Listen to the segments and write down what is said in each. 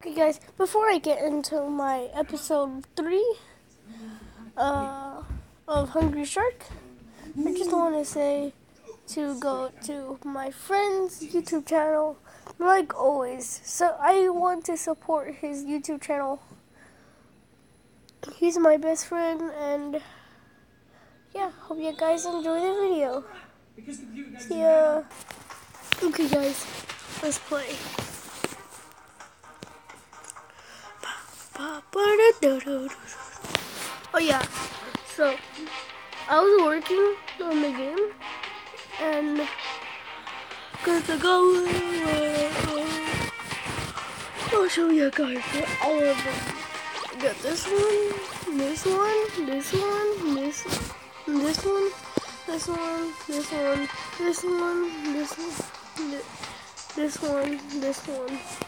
Okay, guys, before I get into my episode three uh, of Hungry Shark, I just want to say to go to my friend's YouTube channel, like always. So I want to support his YouTube channel. He's my best friend, and yeah, hope you guys enjoy the video. See ya. Okay, guys, let's play. Oh yeah, so I was working on the game and got the go. I'll show you guys all of them. I got this one, this one, this one, this, this one, this one, this one, this one, this one, this one, this one. Then hmm.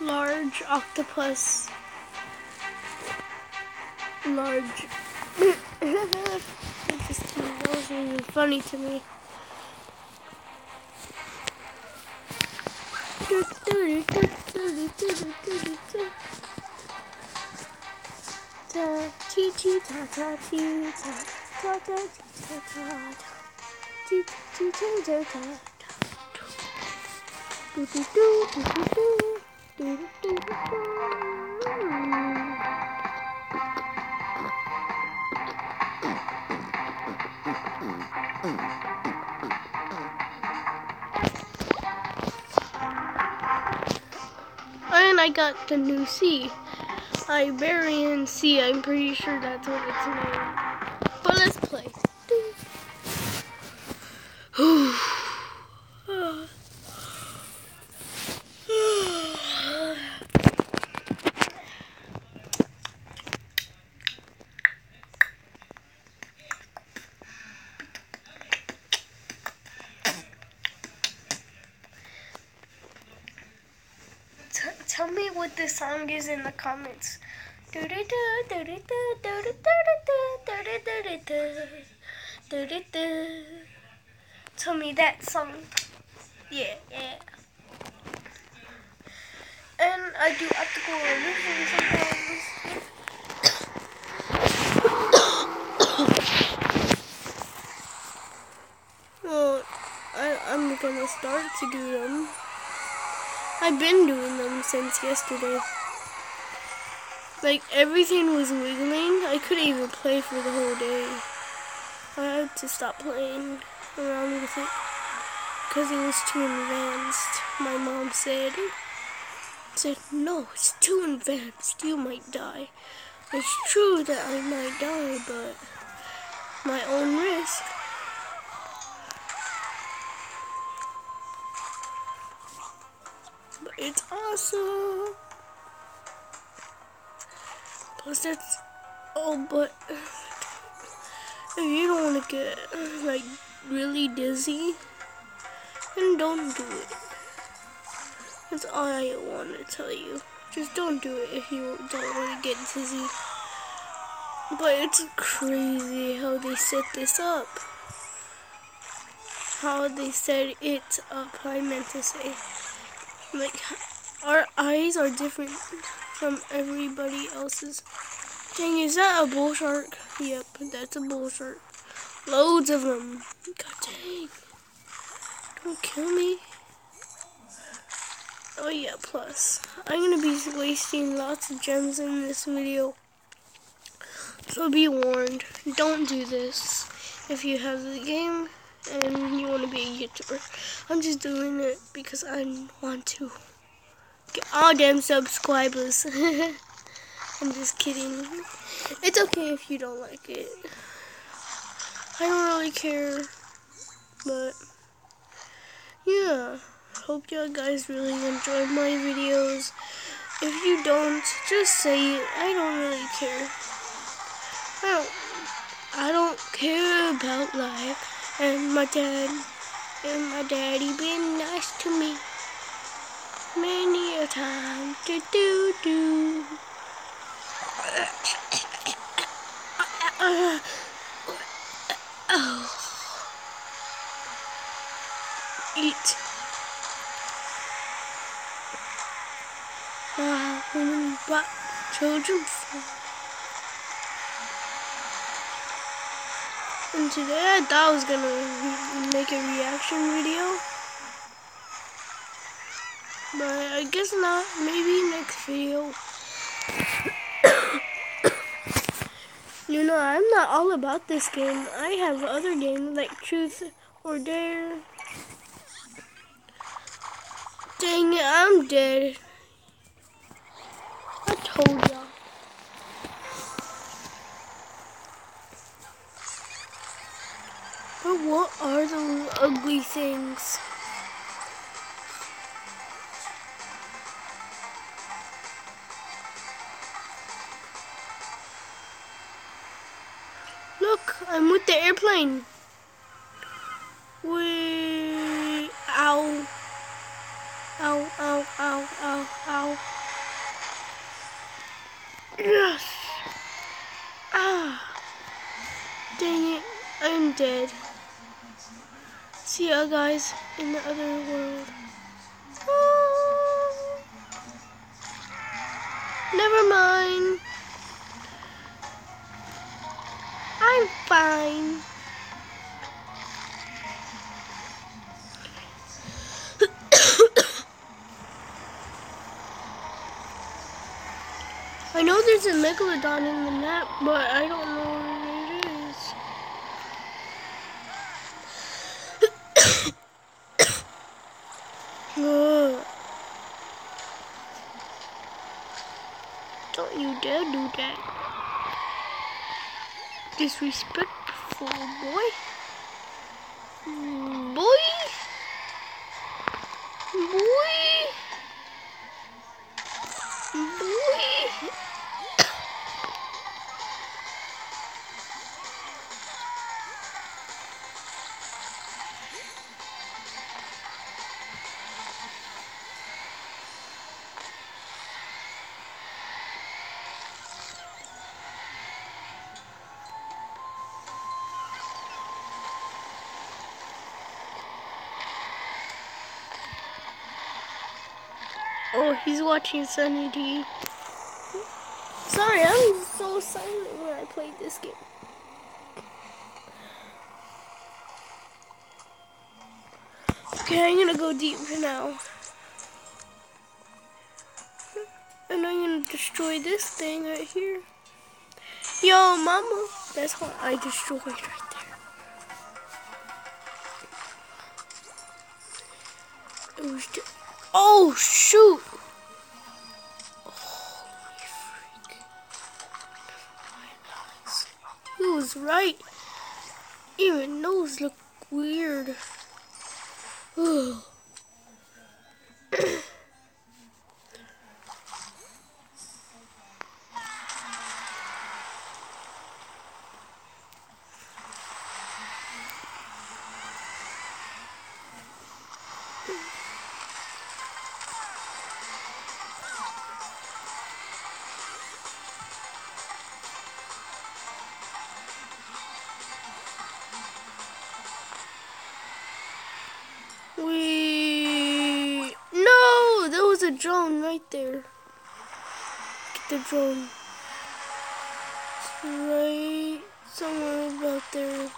large octopus. Large. Interesting. That was really funny to me. Ta ti ti ta ta ti ta ta ta ti ta ta ti ti ta ta do and I got the new C. Arabian Sea, I'm pretty sure that's what it's named. But let's play. tell me what this song is in the comments. Tell me that song. Yeah, yeah. And I do sometimes. well, I, I'm gonna start to do them. I've been doing them since yesterday. Like, everything was wiggling. I couldn't even play for the whole day. I had to stop playing around with it. Because it was too advanced, my mom said. said, no, it's too advanced. You might die. It's true that I might die, but my own risk. It's awesome. Plus that's oh but if you don't want to get like really dizzy then don't do it. That's all I want to tell you. Just don't do it if you don't want to get dizzy. But it's crazy how they set this up. How they set it up, I meant to say like our eyes are different from everybody else's. Dang, is that a bull shark? Yep, that's a bull shark. Loads of them. God dang. Don't kill me. Oh yeah, plus, I'm gonna be wasting lots of gems in this video. So be warned, don't do this if you have the game and you want to be a YouTuber. I'm just doing it because I want to get all damn subscribers. I'm just kidding. It's okay if you don't like it. I don't really care. But, yeah. hope y'all guys really enjoyed my videos. If you don't, just say it. I don't really care. I don't, I don't care about life and my dad and my daddy been nice to me many a time. Do do do. oh. Eat. Women but children Today I thought I was gonna make a reaction video. But I guess not. Maybe next video. you know, I'm not all about this game. I have other games like Truth or Dare. Dang it, I'm dead. I told y'all. But what are those ugly things? Look, I'm with the airplane. We ow. Ow, ow, ow, ow, ow. Yes. Ah. Dang it. I'm dead. See ya guys in the other world. Oh. Never mind. I'm fine. I know there's a megalodon in the map, but I don't know where it is. don't you dare do that disrespectful, boy. Mm, boy. Boy. Oh, he's watching Sunny D. Sorry, I'm so silent when I play this game. Okay, I'm gonna go deep for now. And I'm gonna destroy this thing right here. Yo, mama. That's what I destroyed right there. It was just Oh, shoot. Holy freak. He was right. Even those look weird. Ugh. The drone. It's right somewhere about there.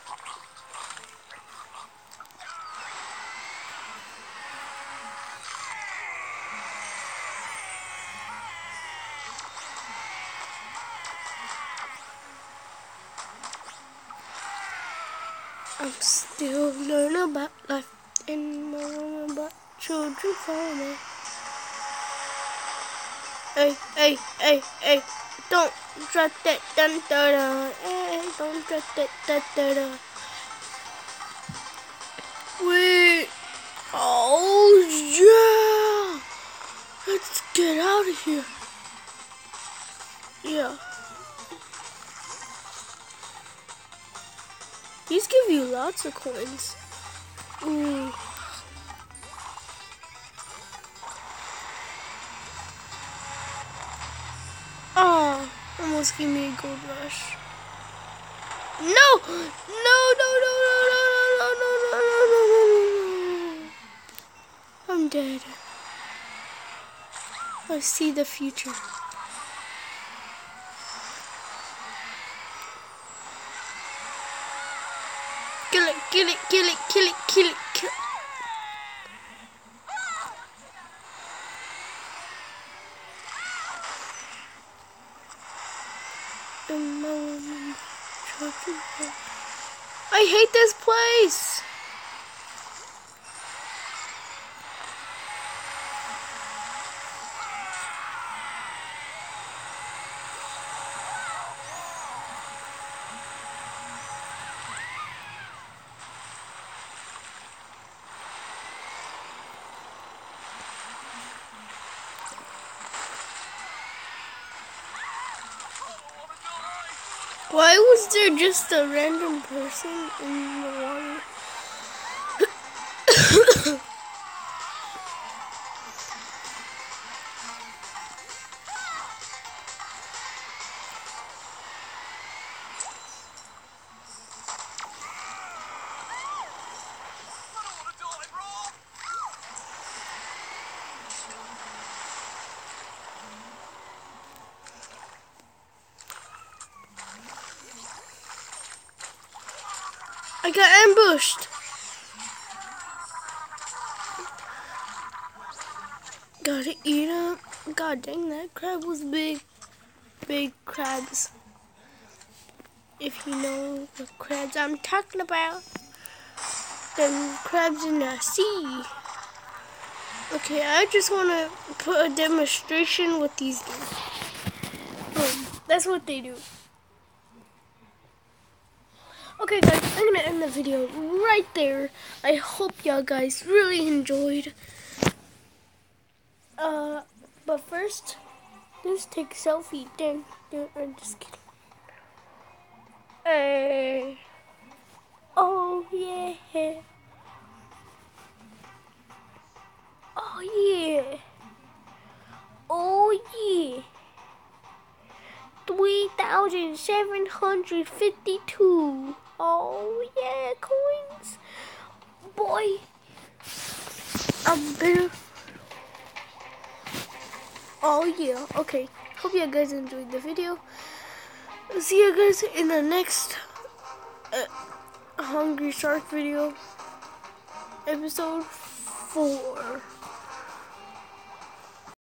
I'm still learning about life in my room about children farming. Hey, hey, hey, hey, don't drop that dun da da. Hey, don't drop that da da da. Wait. Oh, yeah. Let's get out of here. Yeah. These give you lots of coins. Ooh. Almost gave me a gold rush. No! No, no, no, no, no, no, no, no, no, no, no, no. I'm dead. I see the future. Kill it, kill it, kill it, kill it, kill it, it. I hate this place. Why was there just a random person in the water? Got ambushed. Gotta eat him. God dang, that crab was big. Big crabs. If you know the crabs I'm talking about. Then crabs in the sea. Okay, I just want to put a demonstration with these. Boom. That's what they do. Okay guys, I'm gonna end the video right there. I hope y'all guys really enjoyed. Uh, but first, let's take selfie. Dang, dang, I'm just kidding. Hey. Oh yeah. Oh yeah. Oh yeah. 3,752. Oh yeah, coins. Boy. I'm better. Oh yeah, okay. Hope you guys enjoyed the video. See you guys in the next uh, Hungry Shark video. Episode 4.